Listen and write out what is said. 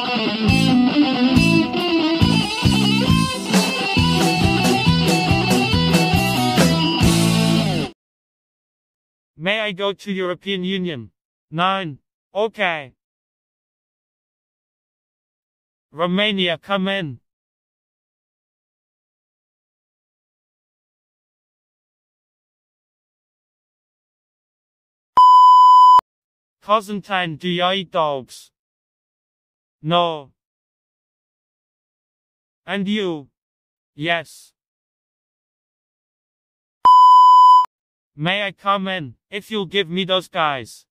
May I go to European Union? 9. Okay. Romania come in. Constantine, do you eat dogs? No. And you? Yes. May I come in, if you'll give me those guys?